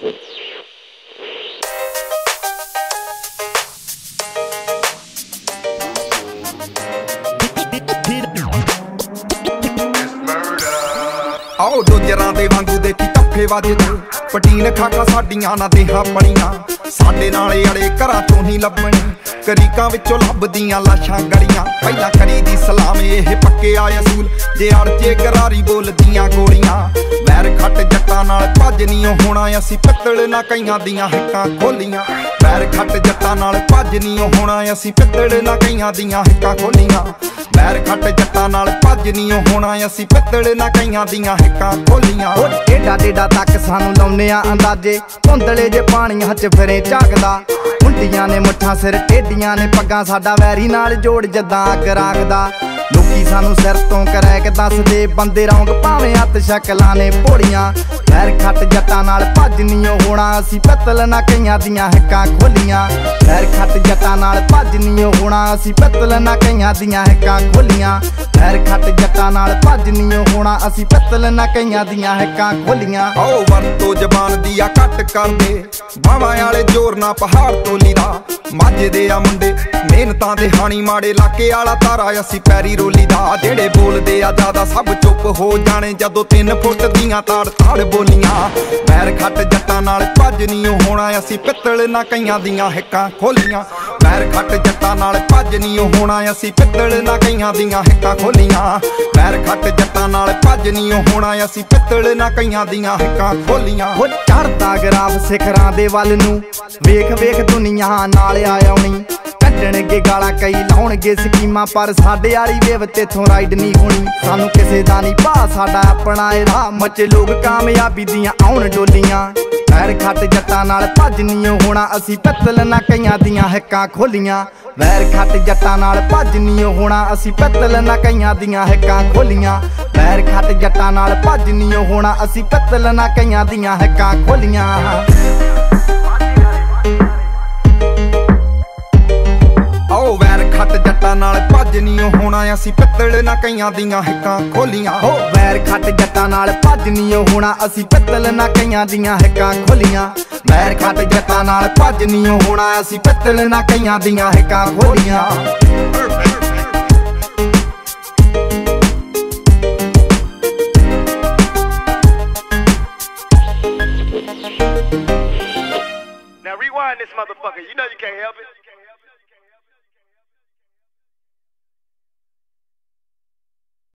ਆਓ ਡੋਜਰਾਂ ਦੇ ਵਾਂਗੂ ਦੇਖੀ ਟੱਫੇ ਵੱਜਦੇ ਪਟੀਨ ਖਾਕਾ ਸਾਡੀਆਂ ਨਾ ਦੇਹਾਂ ਪਣੀਆਂ। ਸਾਡੇ ਨਾਲੇ ਅੜੇ ਘਰਾਂ ਤੋਂ ਹੀ ਲੱਭਣੀ। ਕਰੀਕਾਂ ਵਿੱਚੋਂ ਲੱਭਦੀਆਂ ਲਾਸ਼ਾਂ ਗੜੀਆਂ ਪਹਿਲਾਂ ਕਰੀ ਦੀ ਸਲਾਮ, ਇਹ ਪੱਕੇ ਆ ਅਸੂਲ। ਜੇ ਅੜਚੇ ਗਰਾਰੀ ਬੋਲਦੀਆਂ ਗੋਲੀਆਂ। ਨਹੀਂ ਹੋਣਾ ਅਸੀਂ ਪਿੱਤਲ ਨਾ ਕਈਆਂ ਦੀਆਂ ਹਿੱਕਾਂ ਖੋਲੀਆਂ। ਵੈਰ ਖੱਟ ਜੱਟਾਂ ਨਾਲ ਭੱਜ ਨਹੀਂ ਹੋਣਾ ਅਸੀਂ ਪਿੱਤਲ ਨਾ ਕਈਆਂ ਦੀਆਂ ਹਿੱਕਾਂ ਖੋਲੀਆਂ। ਵੈਰ ਖੱਟ ਜੱਟਾਂ ਨਾਲ ਭੱਜ ਨਹੀਂ ਹੋਣਾ ਅਸੀਂ ਪਿੱਤਲ ਨਾ ਕਈਆਂ ਦੀਆਂ ਹਿੱਕਾਂ ਖੋਲੀਆਂ। ਓ ਏਡਾ ਡੇਡਾ ਤੱਕ ਸਾਨੂੰ ਲਾਉਨੇ ਆ ਅੰਦਾਜ਼ੇ, ਧੁੰਦਲੇ ਜੇ ਪਾਣੀਆਂ 'ਚ ਫਿਰੇ ਝਾਕਦਾ। ਮੁੰਡੀਆਂ ਨੇ ਮੁੱਠਾਂ ਸਿਰ ਟੇਡੀਆਂ ਨੇ, ਪੱਗਾਂ ਸਾਡਾ ਵੈਰੀ ਨਾਲ ਜੋੜ ਜਦਾਂ ਅੱਗ ਰਾਗਦਾ ਲੋਕੀ ਸਾਨੂੰ ਸਿਰ ਤੋਂ ਕਰੈ ਕੇ ਦੱਸਦੇ, ਬੰਦੇ ਰੌਂਗ ਭਾਵੇਂ ਹੱਥ ਸ਼ਕਲਾਂ ਨੇ ਭੋੜੀਆਂ ਪੈਰ ਖੱਟ ਜੱਟਾਂ ਨਾਲ ਭੱਜ ਨਹੀਂ ਹੋਣਾ, ਅਸੀਂ ਪਤਲ ਨਾ ਕਈਆਂ ਦੀਆਂ ਹੱਕਾਂ ਖੋਲੀਆਂ। ਪੈਰ ਖੱਟ ਜੱਟਾਂ ਨਾਲ ਭੱਜ ਨਹੀਂ ਹੋਣਾ, ਅਸੀਂ ਪਤਲ ਨਾ ਕਈਆਂ ਦੀਆਂ ਹੱਕਾਂ ਖੋਲੀਆਂ। ਪੈਰ ਖੱਟ ਜੱਟਾਂ ਨਾਲ ਭੱਜ ਨਹੀਂ ਹੋਣਾ, ਅਸੀਂ ਪਿੱਤਲ ਨਾ ਕਈਆਂ ਦੀਆਂ ਹਿੱਕਾਂ ਖੋਲੀਆਂ। ਆਓ ਵਰਤੋ ਜ਼ਬਾਨ ਦੀ ਕੱਟ ਕਰਦੇ ਬਾਵਾਂ ਵਾਲੇ ਜ਼ੋਰ ਨਾ ਪਹਾੜ ਤੋਲੀ ਦਾ ਮਾਝੇ ਦੇ ਆ ਮੁੰਡੇ, ਮਿਹਨਤਾਂ ਦੇ ਹਾਣੀ ਮਾੜੇ ਇਲਾਕੇ ਵਾਲਾ ਤਾਰਾ ਅਸੀਂ ਪੈਰੀ ਰੋਲੀ ਦਾ, ਜਿਹੜੇ ਬੋਲਦੇ ਆ ਜ਼ਿਆਦਾ ਸਭ ਚੁੱਪ ਹੋ ਜਾਣੇ, ਜਦੋਂ 3 ਫੁੱਟ ਦੀਆਂ ਤਾੜ ਤਾੜ ਬੋਲੀਆਂ। ਪੈਰ ਖੱਟ ਜੱਟਾਂ ਨਾਲ ਭੱਜ ਨਹੀਂ ਹੋਣਾ, ਅਸੀਂ ਪਿੱਤਲ ਨਾ ਕਈਆਂ ਦੀਆਂ ਹਿੱਕਾਂ ਖੋਲੀਆਂ। ਪੈਰ ਖੱਟ ਜੱਟਾਂ ਨਾਲ ਭੱਜ ਨਹੀਂ ਹੋਣਾ, ਅਸੀਂ ਪਿੱਤਲ ਨਾ ਕਈਆਂ ਦੀਆਂ ਹਿੱਕਾਂ ਖੋਲੀਆਂ। ਪੈਰ ਖੱਟ ਜੱਟਾਂ ਨਾਲ ਭੱਜ ਨਹੀਂ ਹੋਣਾ, ਅਸੀਂ ਪਿੱਤਲ ਨਾ ਕਈਆਂ ਦੀਆਂ ਹਿੱਕਾਂ ਖੋਲੀਆਂ। ਉਹ ਚੜਦਾ ਗਰਾਫ ਸਿਖਰਾਂ ਦੇ ਵੱਲ ਨੂੰ, ਵੇਖ ਵੇਖ ਦੁਨੀਆ ਨਾਲ ਆ ਆਉਣੀ। ਕੱਢਣਗੇ ਗਾਲਾਂ ਕਈ, ਲਾਉਣਗੇ ਸਕੀਮਾਂ, ਪਰ ਸਾਡੇ ਵਾਲੀ ਵੇਵ ਤੇਥੋਂ ਰਾਈਡ ਨਹੀਂ ਹੋਣੀ। ਸਾਨੂੰ ਕਿਸੇ ਦਾ ਨਹੀਂ ਭਾ, ਸਾਡਾ ਆਪਣਾ ਇਹ ਰਾਹ। ਮੱਚੇ ਲੋਕ ਕਾਮਯਾਬੀ ਦੀਆਂ ਆਉਣ ਡੋਲੀਆਂ। ਪੈਰ ਖੱਟ ਜੱਟਾਂ ਨਾਲ ਭੱਜ ਹੋਣਾ, ਅਸੀਂ ਪਿੱਤਲ ਨਾ ਕਈਆਂ ਦੀਆਂ ਹੱਕਾਂ ਖੋਲੀਆਂ। ਵੈਰ ਖੱਟ ਜੱਟਾਂ ਨਾਲ ਭੱਜ ਨਹੀਂ ਹੋਣਾ, ਅਸੀਂ ਪਿੱਤਲ ਨਾ ਕਈਆਂ ਦੀਆਂ ਹੱਕਾਂ ਖੋਲੀਆਂ। ਵੈਰ ਖੱਟ ਜੱਟਾਂ ਨਾਲ ਭੱਜ ਹੋਣਾ, ਅਸੀਂ ਪਿੱਤਲ ਨਾ ਕਈਆਂ ਦੀਆਂ ਹਿੱਕਾਂ ਖੋਲੀਆਂ। ਆਓ ਵੈਰ ਖੱਟ ਜੱਟਾਂ ਨਾਲ ਭੱਜ ਨਹੀਂ ਹੋਣਾ, ਅਸੀਂ ਪਿੱਤਲ ਨਾ ਕਈਆਂ ਦੀਆਂ ਹਿੱਕਾਂ ਖੋਲੀਆਂ ਹੋ, ਵੈਰ ਖੱਟ ਜੱਟਾਂ ਨਾਲ ਭੱਜ ਨਹੀਂ ਹੋਣਾ, ਅਸੀਂ ਪਿੱਤਲ ਨਾ ਕਈਆਂ ਦੀਆਂ ਹਿੱਕਾਂ ਖੋਲੀਆਂ ਵੈਰ ਖੱਟ ਜੱਟਾਂ ਨਾਲ ਭੱਜ ਨਹੀਂ ਹੋਣਾ, ਅਸੀਂ ਪਿੱਤਲ ਨਾ ਕਈਆਂ ਦੀਆਂ ਹਿੱਕਾਂ ਖੋਲੀਆਂ Now, rewind this motherfucker. You know you can't help it.